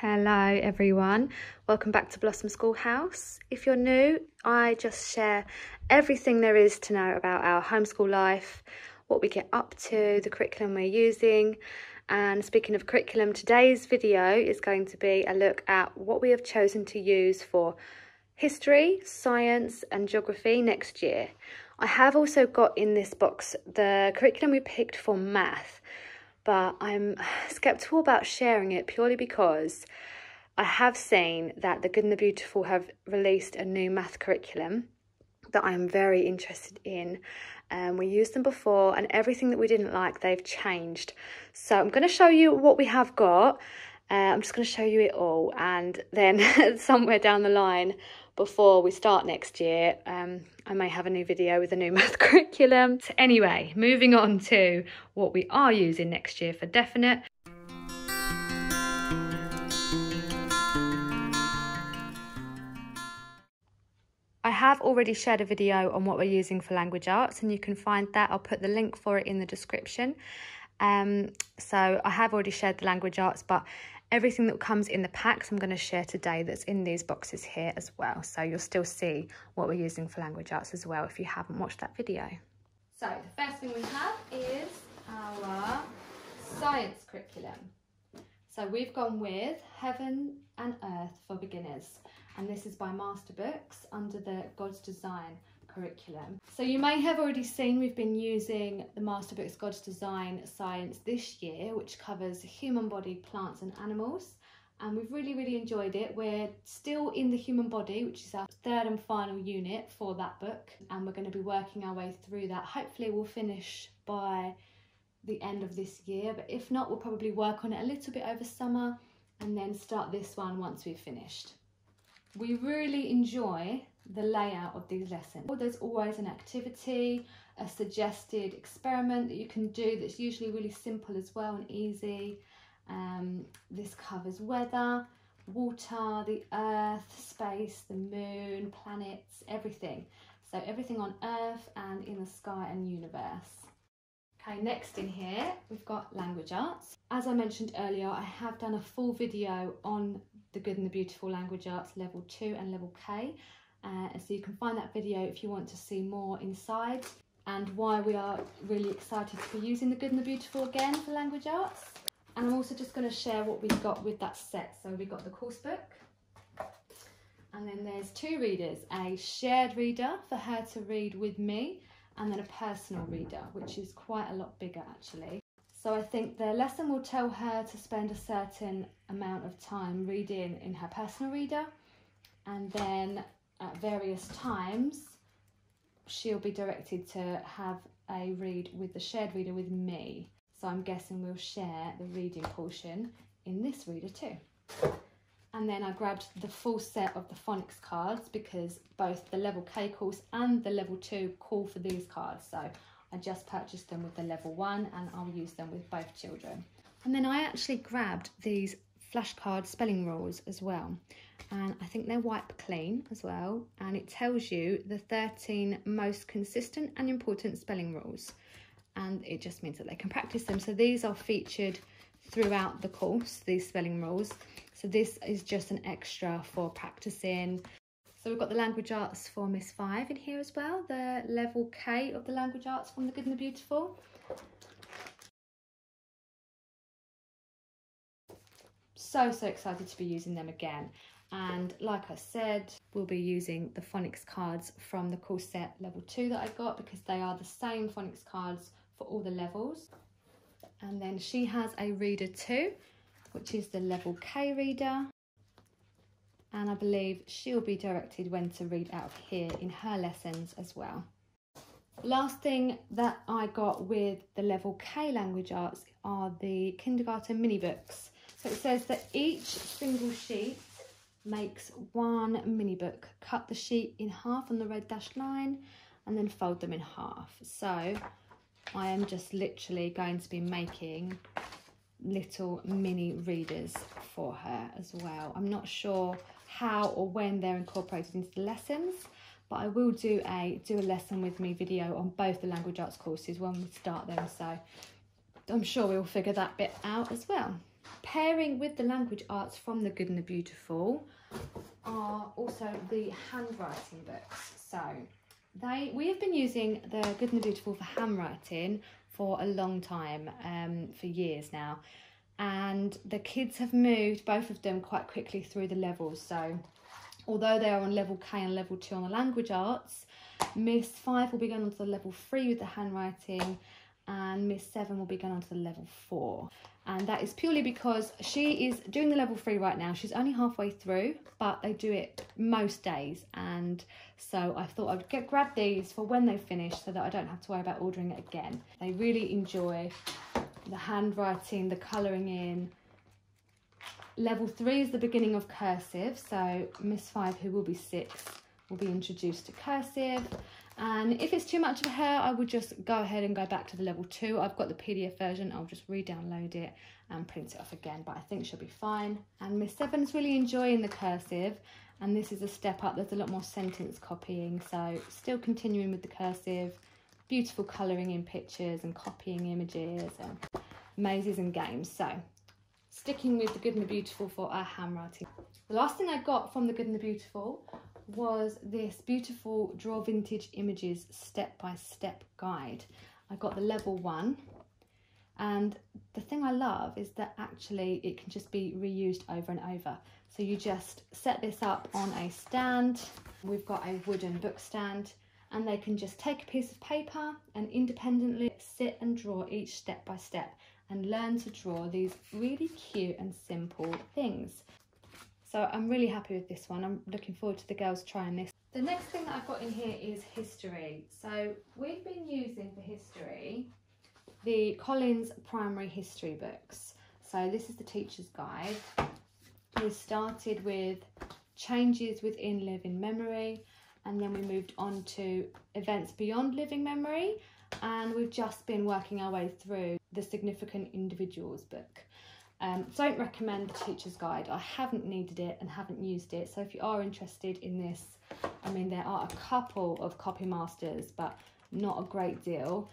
Hello everyone, welcome back to Blossom Schoolhouse. If you're new, I just share everything there is to know about our homeschool life, what we get up to, the curriculum we're using. And speaking of curriculum, today's video is going to be a look at what we have chosen to use for history, science and geography next year. I have also got in this box the curriculum we picked for math but I'm skeptical about sharing it purely because I have seen that The Good and the Beautiful have released a new math curriculum that I'm very interested in. Um, we used them before, and everything that we didn't like, they've changed. So I'm going to show you what we have got. Uh, I'm just going to show you it all, and then somewhere down the line, before we start next year, um, I may have a new video with a new math curriculum. So anyway, moving on to what we are using next year for definite. I have already shared a video on what we're using for language arts and you can find that. I'll put the link for it in the description. Um, so I have already shared the language arts, but everything that comes in the packs I'm going to share today that's in these boxes here as well. So you'll still see what we're using for language arts as well if you haven't watched that video. So the first thing we have is our science curriculum. So we've gone with Heaven and Earth for Beginners and this is by Master Books under the God's Design curriculum. So you may have already seen we've been using the Master Books God's Design Science this year, which covers human body, plants and animals. And we've really, really enjoyed it. We're still in the human body, which is our third and final unit for that book. And we're going to be working our way through that. Hopefully we'll finish by the end of this year. But if not, we'll probably work on it a little bit over summer and then start this one once we've finished. We really enjoy the layout of these lessons. There's always an activity, a suggested experiment that you can do that's usually really simple as well and easy. Um, this covers weather, water, the earth, space, the moon, planets, everything. So everything on earth and in the sky and universe. Okay, next in here, we've got language arts. As I mentioned earlier, I have done a full video on the Good and the Beautiful Language Arts Level 2 and Level K. Uh, so you can find that video if you want to see more inside and why we are really excited to be using the Good and the Beautiful again for language arts. And I'm also just going to share what we've got with that set. So we've got the course book and then there's two readers, a shared reader for her to read with me and then a personal reader, which is quite a lot bigger actually. So I think the lesson will tell her to spend a certain amount of time reading in her personal reader and then at various times, she'll be directed to have a read with the shared reader with me. So I'm guessing we'll share the reading portion in this reader too. And then I grabbed the full set of the phonics cards because both the level K course and the level two call for these cards. So I just purchased them with the level one and I'll use them with both children. And then I actually grabbed these flashcard spelling rules as well. And I think they're wipe clean as well. And it tells you the 13 most consistent and important spelling rules. And it just means that they can practice them. So these are featured throughout the course these spelling rules. So this is just an extra for practicing. So we've got the language arts for Miss 5 in here as well the level K of the language arts from the good and the beautiful so so excited to be using them again and like I said we'll be using the phonics cards from the course set level 2 that I got because they are the same phonics cards for all the levels and then she has a reader too which is the level K reader and I believe she'll be directed when to read out here in her lessons as well. Last thing that I got with the level K language arts are the kindergarten mini books. So it says that each single sheet makes one mini book. Cut the sheet in half on the red dashed line and then fold them in half. So I am just literally going to be making little mini readers for her as well. I'm not sure how or when they're incorporated into the lessons, but I will do a do a lesson with me video on both the language arts courses when we start them. So I'm sure we'll figure that bit out as well. Pairing with the language arts from the Good and the Beautiful are also the handwriting books. So they we have been using the Good and the Beautiful for handwriting for a long time, um, for years now. And the kids have moved, both of them, quite quickly through the levels. So although they are on level K and level 2 on the language arts, Miss 5 will be going on to the level 3 with the handwriting and Miss 7 will be going on to the level 4 and that is purely because she is doing the level 3 right now. She's only halfway through but they do it most days. And so I thought I'd get grab these for when they finish so that I don't have to worry about ordering it again. They really enjoy the handwriting the colouring in. Level 3 is the beginning of cursive. So Miss 5 who will be 6 will be introduced to cursive and if it's too much of a hair, I would just go ahead and go back to the level 2 I've got the PDF version. I'll just re-download it and print it off again but I think she'll be fine. And Miss Seven's really enjoying the cursive and this is a step up. There's a lot more sentence copying so still continuing with the cursive. Beautiful colouring in pictures and copying images and mazes and games. So sticking with the good and the beautiful for our handwriting. The last thing I got from the good and the beautiful was this beautiful Draw Vintage Images step-by-step -step guide. I got the level one and the thing I love is that actually it can just be reused over and over. So you just set this up on a stand. We've got a wooden book stand and they can just take a piece of paper and independently sit and draw each step by step and learn to draw these really cute and simple things. So I'm really happy with this one. I'm looking forward to the girls trying this. The next thing that I've got in here is history. So we've been using for history the Collins Primary History books. So this is the teacher's guide. We started with changes within living memory and then we moved on to events beyond living memory and we've just been working our way through the significant individuals book. Um, don't recommend the teacher's guide. I haven't needed it and haven't used it. So if you are interested in this, I mean, there are a couple of copy masters, but not a great deal.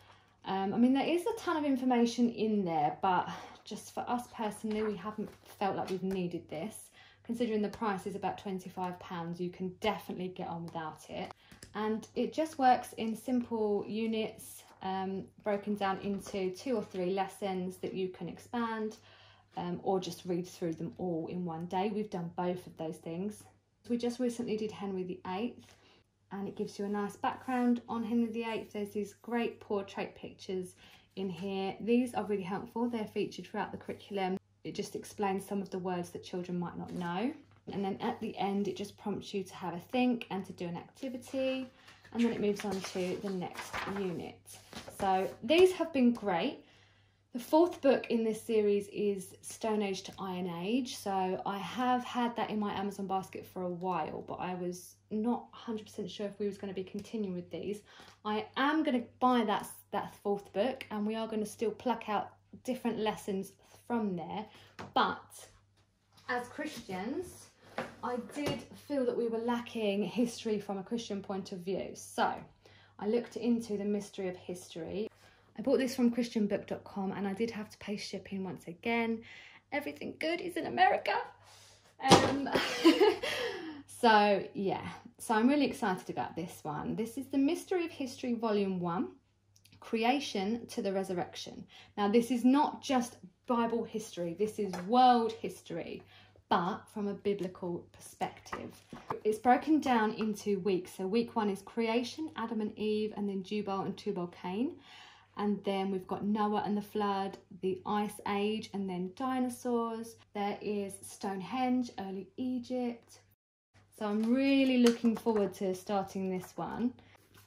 Um, I mean, there is a ton of information in there, but just for us personally, we haven't felt like we've needed this. Considering the price is about £25, you can definitely get on without it. And it just works in simple units, um, broken down into two or three lessons that you can expand um, or just read through them all in one day. We've done both of those things. We just recently did Henry VIII and it gives you a nice background on Henry VIII. There's these great portrait pictures in here. These are really helpful. They're featured throughout the curriculum. It just explains some of the words that children might not know. And then at the end, it just prompts you to have a think and to do an activity. And then it moves on to the next unit. So these have been great. The fourth book in this series is Stone Age to Iron Age. So I have had that in my Amazon basket for a while, but I was not 100% sure if we was going to be continuing with these. I am going to buy that, that fourth book and we are going to still pluck out different lessons from there. But as Christians, I did feel that we were lacking history from a Christian point of view. So I looked into the mystery of history. I bought this from christianbook.com and I did have to pay shipping once again. Everything good is in America. Um, so yeah, so I'm really excited about this one. This is the Mystery of History Volume 1, Creation to the Resurrection. Now this is not just Bible history, this is world history but from a biblical perspective. It's broken down into weeks. So week one is creation, Adam and Eve, and then Jubal and Tubal Cain and then we've got Noah and the flood, the Ice Age, and then dinosaurs. There is Stonehenge, early Egypt. So I'm really looking forward to starting this one.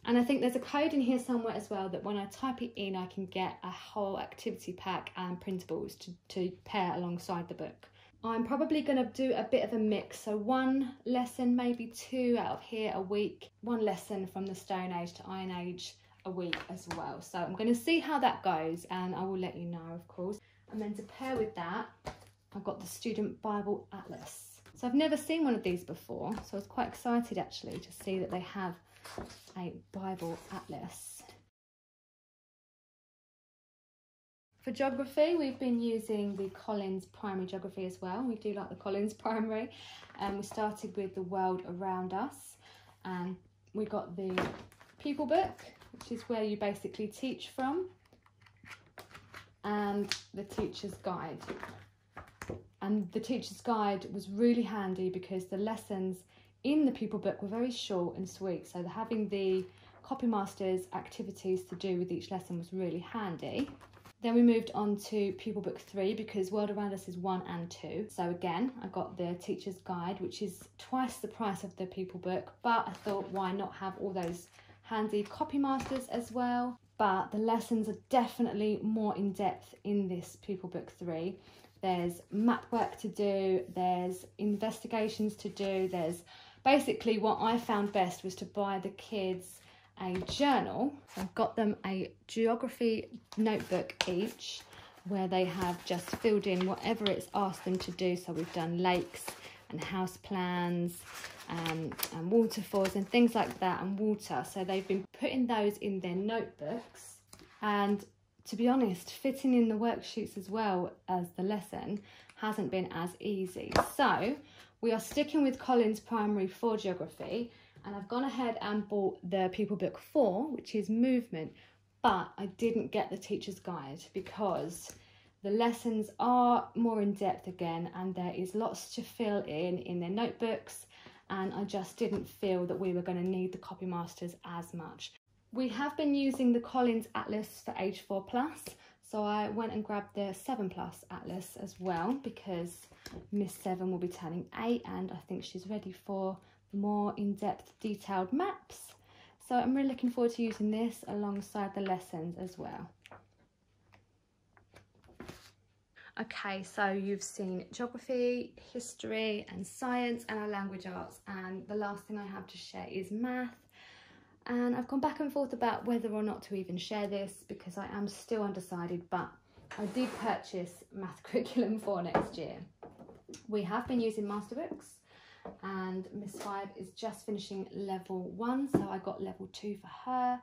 And I think there's a code in here somewhere as well that when I type it in, I can get a whole activity pack and printables to, to pair alongside the book. I'm probably going to do a bit of a mix. So one lesson, maybe two out of here a week. One lesson from the Stone Age to Iron Age a week as well. So I'm going to see how that goes and I will let you know, of course. And then to pair with that, I've got the Student Bible Atlas. So I've never seen one of these before, so I was quite excited actually to see that they have a Bible Atlas. For geography, we've been using the Collins Primary Geography as well. We do like the Collins Primary. And um, we started with the world around us. And we got the Pupil Book, which is where you basically teach from. And the Teacher's Guide. And the Teacher's Guide was really handy because the lessons in the Pupil Book were very short and sweet. So having the Copymaster's activities to do with each lesson was really handy. Then we moved on to Pupil Book 3 because World Around Us is 1 and 2. So again, I got the Teacher's Guide, which is twice the price of the Pupil Book, but I thought why not have all those handy copymasters as well. But the lessons are definitely more in depth in this Pupil Book 3. There's map work to do, there's investigations to do, there's basically what I found best was to buy the kids a journal. So I've got them a geography notebook each where they have just filled in whatever it's asked them to do. So we've done lakes and house plans um, and waterfalls and things like that and water. So they've been putting those in their notebooks and to be honest, fitting in the worksheets as well as the lesson hasn't been as easy. So we are sticking with Collins Primary for Geography and I've gone ahead and bought the Pupil Book 4, which is movement, but I didn't get the teacher's guide because the lessons are more in depth again and there is lots to fill in in their notebooks and I just didn't feel that we were going to need the copy masters as much. We have been using the Collins Atlas for age 4 plus, so I went and grabbed the 7 plus Atlas as well because Miss 7 will be turning 8 and I think she's ready for more in-depth detailed maps. So I'm really looking forward to using this alongside the lessons as well. Okay, so you've seen geography, history and science and our language arts and the last thing I have to share is math and I've gone back and forth about whether or not to even share this because I am still undecided but I did purchase math curriculum for next year. We have been using Masterbooks and Miss Five is just finishing level one, so I got level two for her.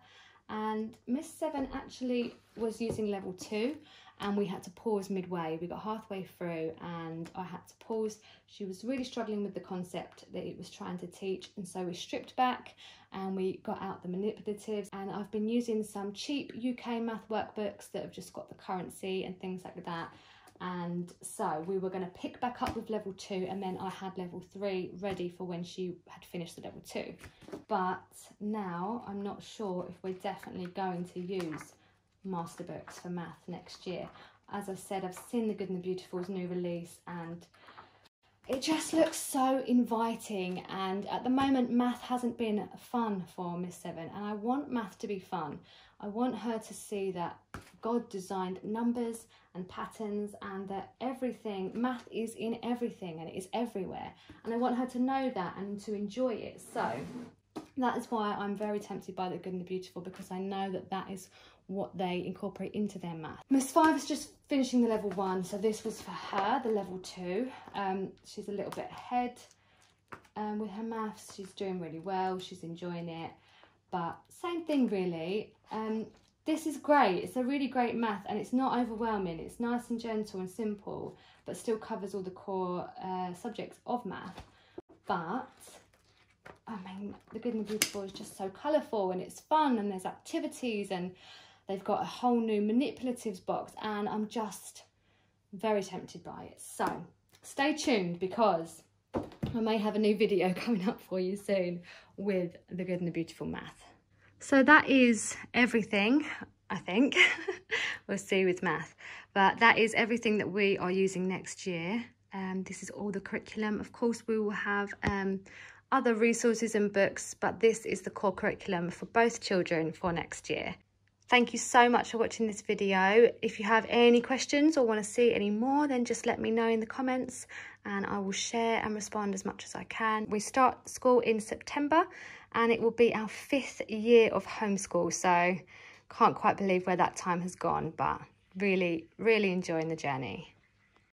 And Miss Seven actually was using level two and we had to pause midway. We got halfway through and I had to pause. She was really struggling with the concept that it was trying to teach and so we stripped back and we got out the manipulatives and I've been using some cheap UK math workbooks that have just got the currency and things like that and so we were going to pick back up with level two and then I had level three ready for when she had finished the level two but now I'm not sure if we're definitely going to use master books for math next year as I said I've seen the Good and the Beautiful's new release and it just looks so inviting and at the moment math hasn't been fun for Miss Seven and I want math to be fun. I want her to see that God designed numbers and patterns and that everything, math is in everything and it is everywhere. And I want her to know that and to enjoy it. So that is why I'm very tempted by the good and the beautiful because I know that that is what they incorporate into their math. Miss Five is just finishing the level one, so this was for her, the level two. Um, she's a little bit ahead um, with her maths. She's doing really well, she's enjoying it. But same thing really. Um, this is great. It's a really great math and it's not overwhelming. It's nice and gentle and simple, but still covers all the core uh, subjects of math. But I mean, The Good and the Beautiful is just so colourful and it's fun and there's activities and they've got a whole new manipulatives box and I'm just very tempted by it. So stay tuned because I may have a new video coming up for you soon with The Good and the Beautiful math. So that is everything, I think. we'll see with math. But that is everything that we are using next year. Um, this is all the curriculum. Of course, we will have um, other resources and books, but this is the core curriculum for both children for next year. Thank you so much for watching this video. If you have any questions or want to see any more, then just let me know in the comments and I will share and respond as much as I can. We start school in September and it will be our fifth year of homeschool. So can't quite believe where that time has gone, but really, really enjoying the journey.